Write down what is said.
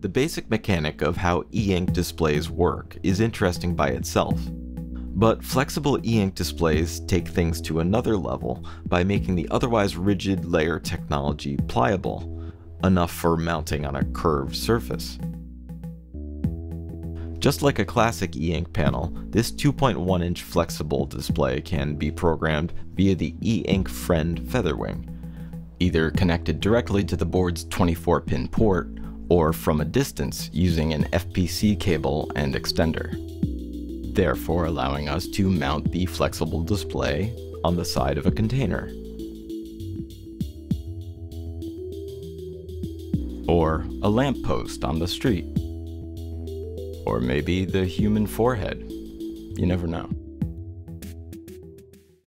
The basic mechanic of how e-ink displays work is interesting by itself. But flexible e-ink displays take things to another level by making the otherwise rigid layer technology pliable, enough for mounting on a curved surface. Just like a classic e-ink panel, this 2.1 inch flexible display can be programmed via the e-ink Friend Featherwing, either connected directly to the board's 24 pin port or from a distance using an FPC cable and extender, therefore allowing us to mount the flexible display on the side of a container. Or a lamppost on the street. Or maybe the human forehead. You never know.